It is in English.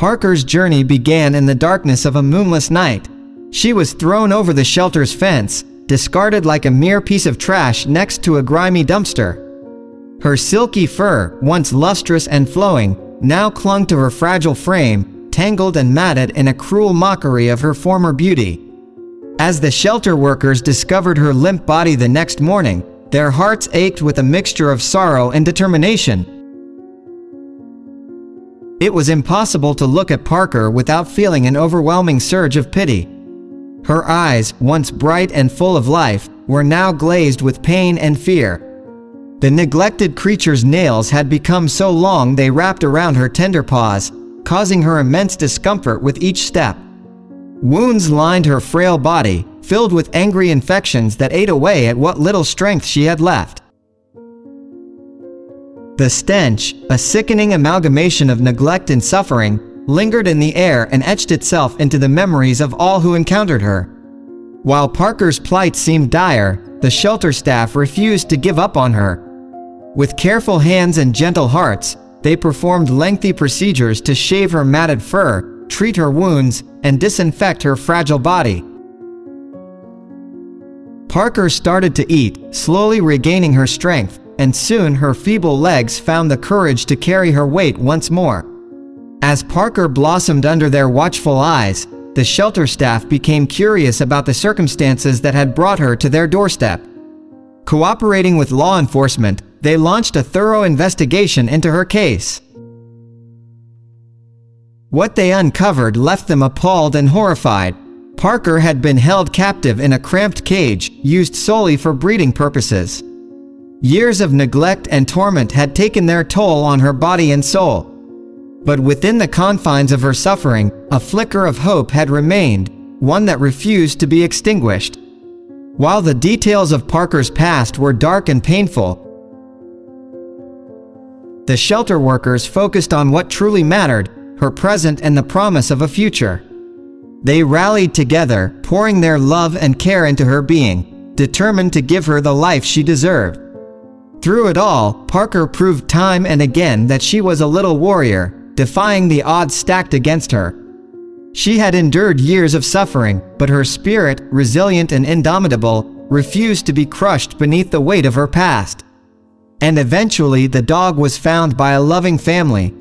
Parker's journey began in the darkness of a moonless night. She was thrown over the shelter's fence, discarded like a mere piece of trash next to a grimy dumpster. Her silky fur, once lustrous and flowing, now clung to her fragile frame, tangled and matted in a cruel mockery of her former beauty. As the shelter workers discovered her limp body the next morning, their hearts ached with a mixture of sorrow and determination. It was impossible to look at Parker without feeling an overwhelming surge of pity. Her eyes, once bright and full of life, were now glazed with pain and fear. The neglected creature's nails had become so long they wrapped around her tender paws, causing her immense discomfort with each step. Wounds lined her frail body, filled with angry infections that ate away at what little strength she had left. The stench, a sickening amalgamation of neglect and suffering, lingered in the air and etched itself into the memories of all who encountered her. While Parker's plight seemed dire, the shelter staff refused to give up on her. With careful hands and gentle hearts, they performed lengthy procedures to shave her matted fur, treat her wounds, and disinfect her fragile body. Parker started to eat, slowly regaining her strength, and soon her feeble legs found the courage to carry her weight once more. As Parker blossomed under their watchful eyes, the shelter staff became curious about the circumstances that had brought her to their doorstep. Cooperating with law enforcement, they launched a thorough investigation into her case. What they uncovered left them appalled and horrified. Parker had been held captive in a cramped cage used solely for breeding purposes. Years of neglect and torment had taken their toll on her body and soul. But within the confines of her suffering, a flicker of hope had remained, one that refused to be extinguished. While the details of Parker's past were dark and painful, the shelter workers focused on what truly mattered, her present and the promise of a future. They rallied together, pouring their love and care into her being, determined to give her the life she deserved. Through it all, Parker proved time and again that she was a little warrior, defying the odds stacked against her. She had endured years of suffering, but her spirit, resilient and indomitable, refused to be crushed beneath the weight of her past. And eventually the dog was found by a loving family,